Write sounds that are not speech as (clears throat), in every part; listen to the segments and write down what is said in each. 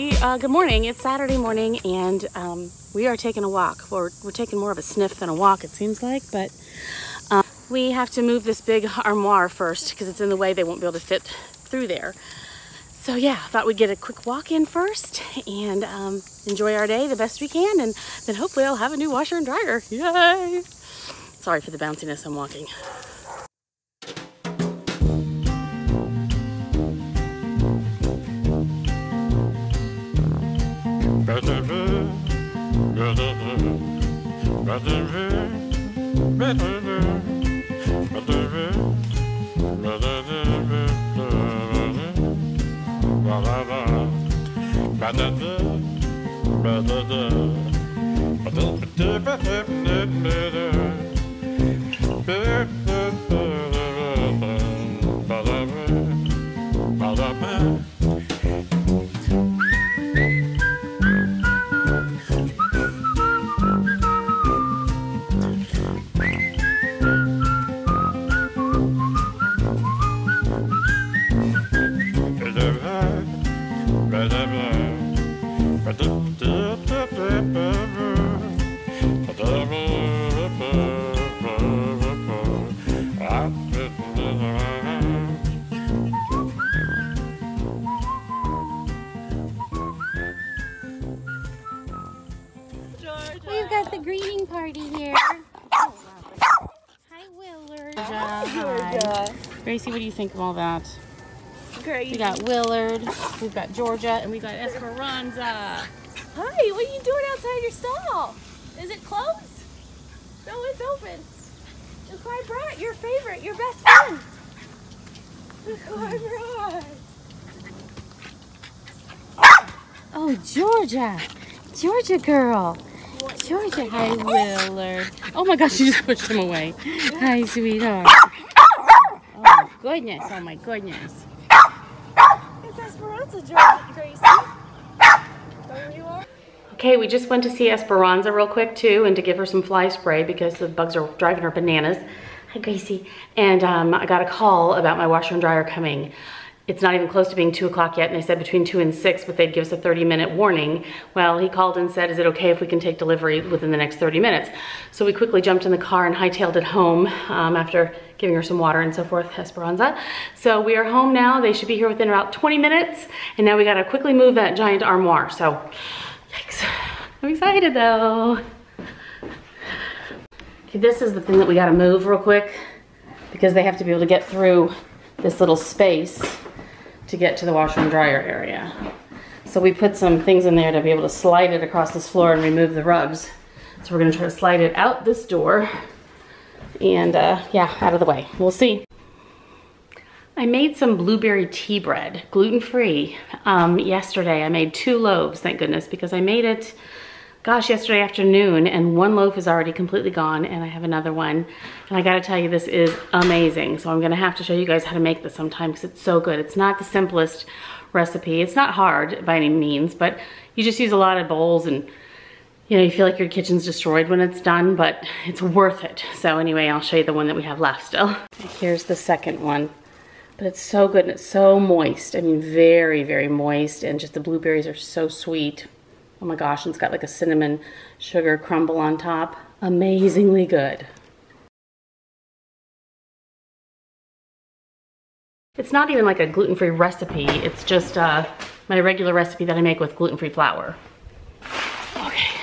we, uh, good morning. It's Saturday morning and um, we are taking a walk. We're, we're taking more of a sniff than a walk, it seems like, but um, we have to move this big armoire first because it's in the way. They won't be able to fit through there. So yeah, I thought we'd get a quick walk in first and um, enjoy our day the best we can. And then hopefully I'll have a new washer and dryer. Yay! Sorry for the bounciness I'm walking. We've Hi. Gracie, what do you think of all that? Great. We got Willard, we've got Georgia, and we got Esperanza. Hi, what are you doing outside your stall? Is it closed? No, it's open. Look, my brat, your favorite, your best friend. Look, my brat. Oh, Georgia. Georgia girl. Georgia. Hi, Willard. Oh my gosh, you just pushed him away. Hi, sweetheart. Oh, my goodness. Oh, my goodness. It's Esperanza, Georgia, Gracie. There you are. Okay, we just went to see Esperanza real quick too and to give her some fly spray because the bugs are driving her bananas. Hi, Gracie. And um, I got a call about my washer and dryer coming. It's not even close to being two o'clock yet, and they said between two and six, but they'd give us a 30 minute warning. Well, he called and said, is it okay if we can take delivery within the next 30 minutes? So we quickly jumped in the car and hightailed it home um, after giving her some water and so forth, Esperanza. So we are home now. They should be here within about 20 minutes, and now we gotta quickly move that giant armoire. So, yikes. I'm excited though. Okay, this is the thing that we gotta move real quick because they have to be able to get through this little space to get to the washer and dryer area. So we put some things in there to be able to slide it across this floor and remove the rugs. So we're gonna try to slide it out this door and uh, yeah, out of the way. We'll see. I made some blueberry tea bread, gluten-free, um, yesterday. I made two loaves, thank goodness, because I made it, gosh, yesterday afternoon, and one loaf is already completely gone, and I have another one. And I gotta tell you, this is amazing. So I'm gonna have to show you guys how to make this sometime, because it's so good. It's not the simplest recipe. It's not hard by any means, but you just use a lot of bowls and you know, you feel like your kitchen's destroyed when it's done, but it's worth it. So anyway, I'll show you the one that we have left still. (laughs) Here's the second one. But it's so good and it's so moist. I mean, very, very moist. And just the blueberries are so sweet. Oh my gosh, and it's got like a cinnamon sugar crumble on top. Amazingly good. It's not even like a gluten-free recipe. It's just uh, my regular recipe that I make with gluten-free flour. Okay.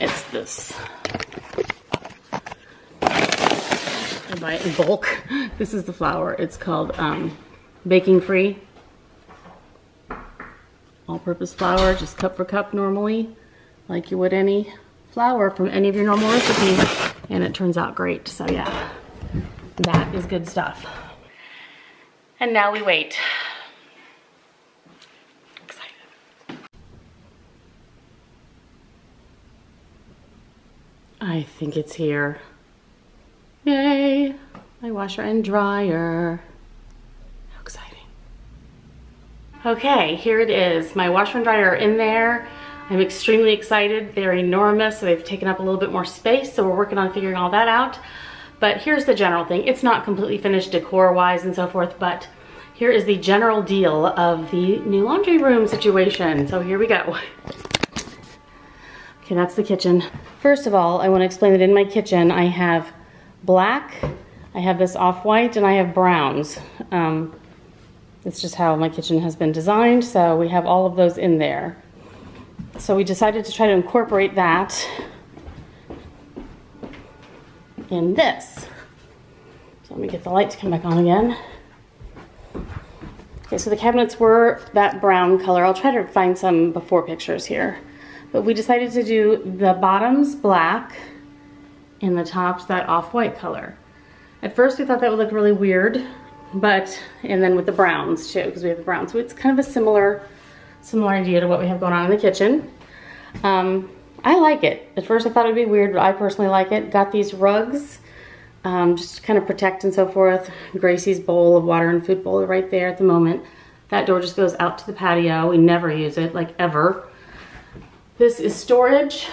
It's this. I buy it in bulk. (laughs) This is the flour. It's called um, baking free. All-purpose flour, just cup for cup normally, like you would any flour from any of your normal recipes. And it turns out great, so yeah. That is good stuff. And now we wait. Excited. I think it's here. Yay! My washer and dryer. How exciting. Okay, here it is. My washer and dryer are in there. I'm extremely excited. They're enormous, so they've taken up a little bit more space, so we're working on figuring all that out. But here's the general thing. It's not completely finished decor-wise and so forth, but here is the general deal of the new laundry room situation. So here we go. (laughs) Okay, that's the kitchen. First of all, I want to explain that in my kitchen I have black, I have this off-white, and I have browns. Um, it's just how my kitchen has been designed, so we have all of those in there. So we decided to try to incorporate that in this. So let me get the light to come back on again. Okay, so the cabinets were that brown color. I'll try to find some before pictures here. But we decided to do the bottoms black and the tops that off-white color. At first we thought that would look really weird, but, and then with the browns too, because we have the browns. So it's kind of a similar, similar idea to what we have going on in the kitchen. Um, I like it. At first I thought it would be weird, but I personally like it. Got these rugs, um, just to kind of protect and so forth. Gracie's bowl of water and food bowl right there at the moment. That door just goes out to the patio. We never use it, like ever. This is storage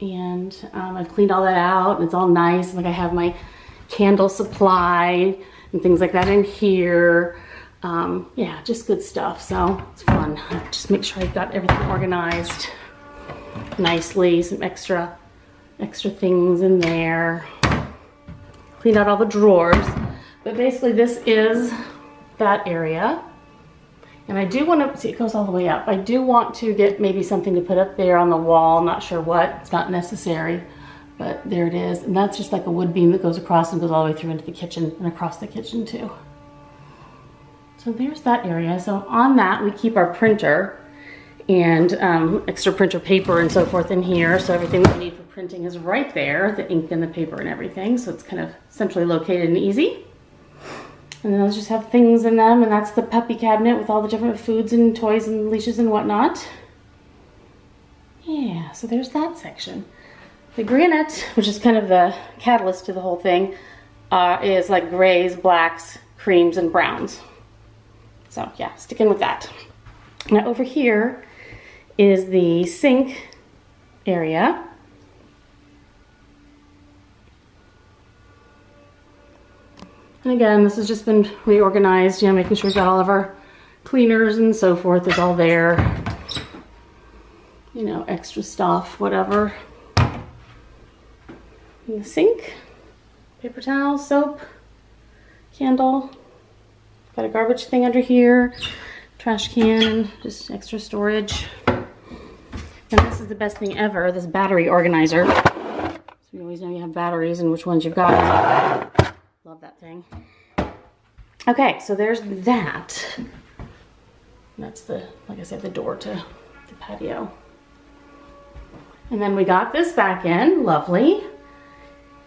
and um, I've cleaned all that out and it's all nice. Like I have my candle supply and things like that in here. Um, yeah, just good stuff. So it's fun. Just make sure I've got everything organized nicely. Some extra, extra things in there. Cleaned out all the drawers. But basically this is that area. And I do want to, see it goes all the way up. I do want to get maybe something to put up there on the wall. I'm not sure what, it's not necessary, but there it is. And that's just like a wood beam that goes across and goes all the way through into the kitchen and across the kitchen too. So there's that area. So on that, we keep our printer and um, extra printer paper and so forth in here. So everything we need for printing is right there, the ink and the paper and everything. So it's kind of centrally located and easy. And then those just have things in them, and that's the puppy cabinet with all the different foods and toys and leashes and whatnot. Yeah, so there's that section. The granite, which is kind of the catalyst to the whole thing, uh, is like grays, blacks, creams, and browns. So yeah, sticking with that. Now over here is the sink area. And again, this has just been reorganized, you know, making sure we've got all of our cleaners and so forth is all there. You know, extra stuff, whatever. In the sink, paper towel, soap, candle. Got a garbage thing under here, trash can, just extra storage. And this is the best thing ever, this battery organizer. So you always know you have batteries and which ones you've got. Love that thing. Okay, so there's that. That's the, like I said, the door to the patio. And then we got this back in, lovely.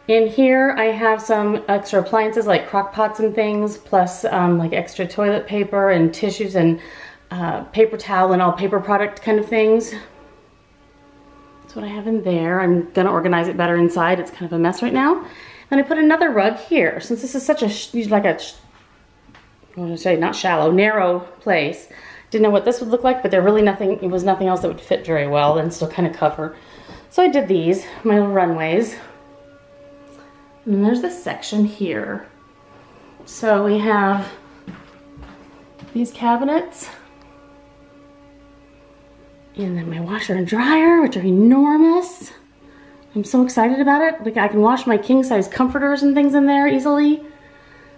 In here I have some extra appliances like crock pots and things, plus um, like extra toilet paper and tissues and uh, paper towel and all paper product kind of things. That's what I have in there. I'm gonna organize it better inside. It's kind of a mess right now. And I put another rug here. Since this is such a, like a, want to say not shallow, narrow place. Didn't know what this would look like, but there really nothing, it was nothing else that would fit very well and still kind of cover. So I did these, my little runways. And then there's this section here. So we have these cabinets. And then my washer and dryer, which are enormous. I'm so excited about it. Like I can wash my king size comforters and things in there easily.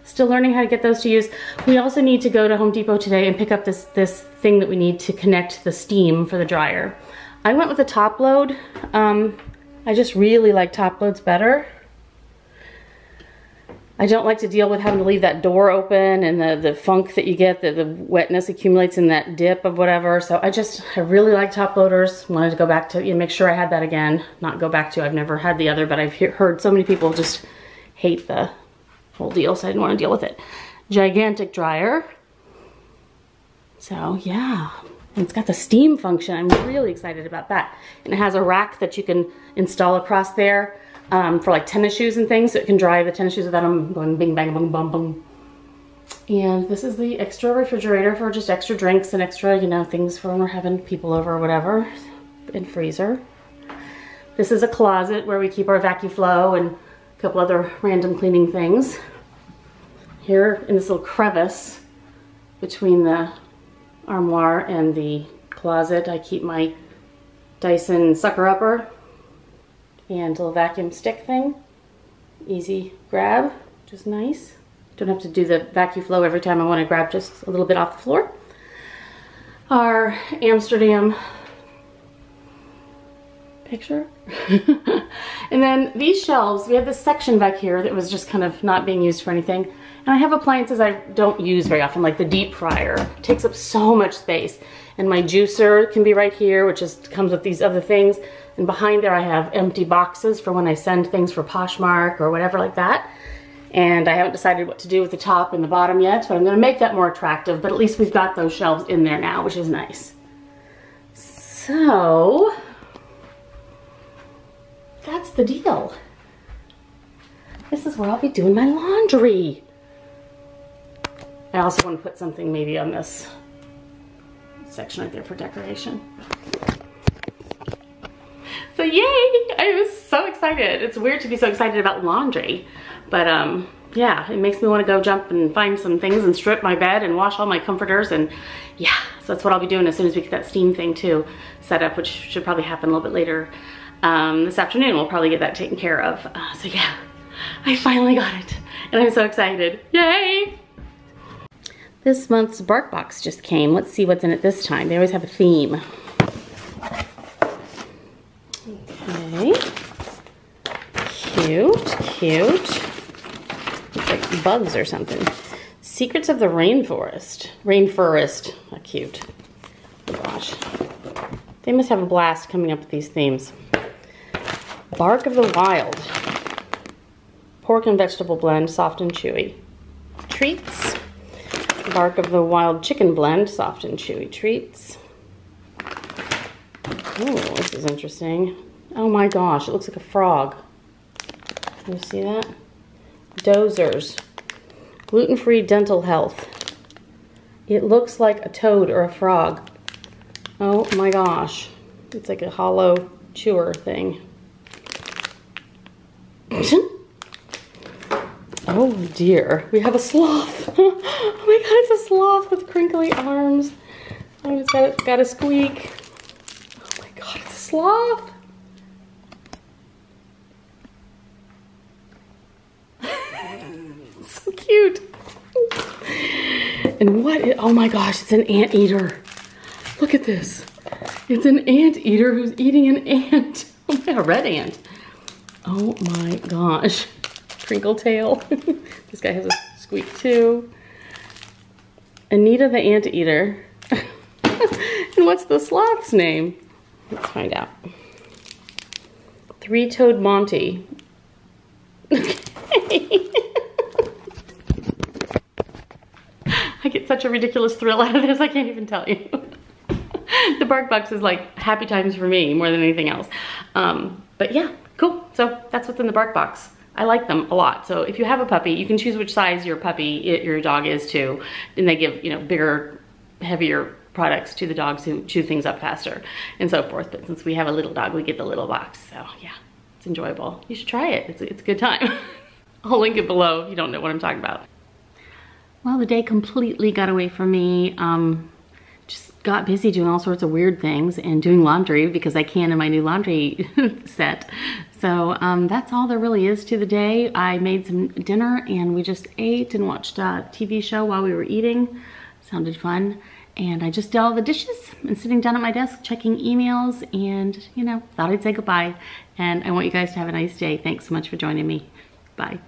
Still learning how to get those to use. We also need to go to Home Depot today and pick up this, this thing that we need to connect the steam for the dryer. I went with a top load. Um, I just really like top loads better. I don't like to deal with having to leave that door open and the, the funk that you get, the, the wetness accumulates in that dip of whatever. So I just, I really like top loaders. Wanted to go back to, you know, make sure I had that again. Not go back to, I've never had the other, but I've he heard so many people just hate the whole deal, so I didn't want to deal with it. Gigantic dryer. So yeah, and it's got the steam function. I'm really excited about that. And it has a rack that you can install across there um, for like tennis shoes and things so it can dry the tennis shoes without them going bing bang boom bum bum. And this is the extra refrigerator for just extra drinks and extra, you know, things for when we're having people over or whatever. And freezer. This is a closet where we keep our VacuFlo and a couple other random cleaning things. Here in this little crevice, between the armoire and the closet, I keep my Dyson sucker upper and little vacuum stick thing. Easy grab, which is nice. Don't have to do the VacuFlo every time I want to grab just a little bit off the floor. Our Amsterdam picture. (laughs) and then these shelves, we have this section back here that was just kind of not being used for anything. And I have appliances I don't use very often, like the deep fryer. It takes up so much space. And my juicer can be right here, which just comes with these other things. And behind there I have empty boxes for when I send things for Poshmark or whatever like that. And I haven't decided what to do with the top and the bottom yet, but I'm gonna make that more attractive, but at least we've got those shelves in there now, which is nice. So, that's the deal. This is where I'll be doing my laundry. I also want to put something maybe on this section right there for decoration. So yay! I was so excited. It's weird to be so excited about laundry, but um, yeah, it makes me want to go jump and find some things and strip my bed and wash all my comforters and yeah, so that's what I'll be doing as soon as we get that steam thing too set up, which should probably happen a little bit later um, this afternoon. We'll probably get that taken care of. Uh, so yeah, I finally got it and I'm so excited. Yay! This month's Bark Box just came. Let's see what's in it this time. They always have a theme. Okay. Cute, cute. Looks like bugs or something. Secrets of the Rainforest. Rainforest. Cute. Oh gosh. They must have a blast coming up with these themes. Bark of the Wild. Pork and vegetable blend, soft and chewy. Treats. Bark of the Wild Chicken Blend, soft and chewy treats. Oh, this is interesting. Oh my gosh, it looks like a frog. You see that? Dozers. Gluten-free dental health. It looks like a toad or a frog. Oh my gosh. It's like a hollow chewer thing. (clears throat) Oh dear, we have a sloth. (laughs) oh my god, it's a sloth with crinkly arms. Oh, it's got, got a squeak. Oh my god, it's a sloth. (laughs) so cute. And what, is, oh my gosh, it's an anteater. Look at this. It's an anteater who's eating an ant. (laughs) Oh my, a red ant. Oh my gosh. Crinkle tail. (laughs) this guy has a squeak too. Anita the anteater. (laughs) and what's the sloth's name? Let's find out. Three-toed Monty. (laughs) I get such a ridiculous thrill out of this, I can't even tell you. the bark box is like happy times for me more than anything else. Um, but yeah, cool. So that's what's in the bark box. I like them a lot. So if you have a puppy, you can choose which size your puppy, your dog is too. And they give, you know, bigger, heavier products to the dogs who chew things up faster and so forth. But since we have a little dog, we get the little box. So yeah, it's enjoyable. You should try it. It's, it's a good time. (laughs) I'll link it below if you don't know what I'm talking about. Well, the day completely got away from me. Um, just got busy doing all sorts of weird things and doing laundry because I can in my new laundry (laughs) set. So um, that's all there really is to the day. I made some dinner and we just ate and watched a TV show while we were eating. Sounded fun. And I just did all the dishes and sitting down at my desk checking emails and, you know, thought I'd say goodbye. And I want you guys to have a nice day. Thanks so much for joining me. Bye.